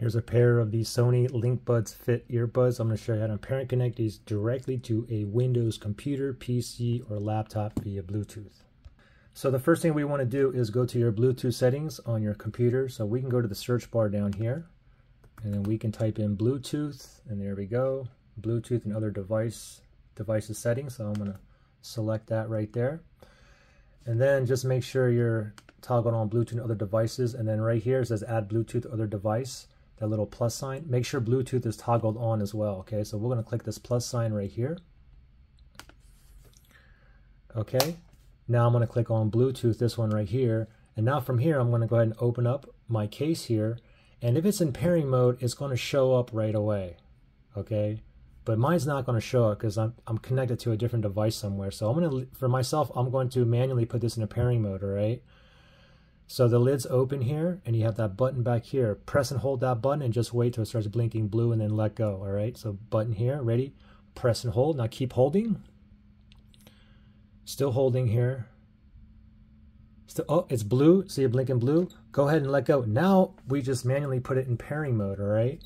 Here's a pair of these Sony LinkBuds Fit earbuds. I'm going to show you how to pair and connect these directly to a Windows computer, PC, or laptop via Bluetooth. So the first thing we want to do is go to your Bluetooth settings on your computer. So we can go to the search bar down here, and then we can type in Bluetooth, and there we go, Bluetooth and other device devices settings. So I'm going to select that right there. And then just make sure you're toggled on Bluetooth and other devices. And then right here it says add Bluetooth other device that little plus sign. Make sure Bluetooth is toggled on as well, okay? So we're gonna click this plus sign right here. Okay, now I'm gonna click on Bluetooth, this one right here. And now from here, I'm gonna go ahead and open up my case here. And if it's in pairing mode, it's gonna show up right away, okay? But mine's not gonna show up because I'm, I'm connected to a different device somewhere. So I'm gonna, for myself, I'm going to manually put this in a pairing mode, all right? So the lid's open here and you have that button back here. Press and hold that button and just wait till it starts blinking blue and then let go. All right, so button here, ready? Press and hold. Now keep holding. Still holding here. Still, oh, it's blue. See it blinking blue? Go ahead and let go. Now we just manually put it in pairing mode, all right?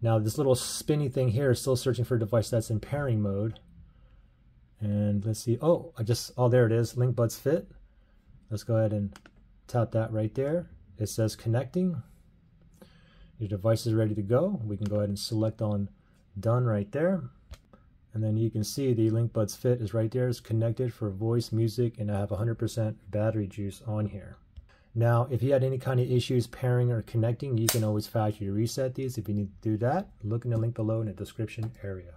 Now this little spinny thing here is still searching for a device that's in pairing mode. And let's see. Oh, I just, oh, there it is. link LinkBuds Fit. Let's go ahead and Tap that right there. It says connecting. Your device is ready to go. We can go ahead and select on done right there. And then you can see the LinkBuds Fit is right there. It's connected for voice, music, and I have 100% battery juice on here. Now, if you had any kind of issues pairing or connecting, you can always factory reset these. If you need to do that, look in the link below in the description area.